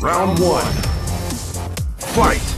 Round one. Fight!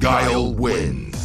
Guile wins.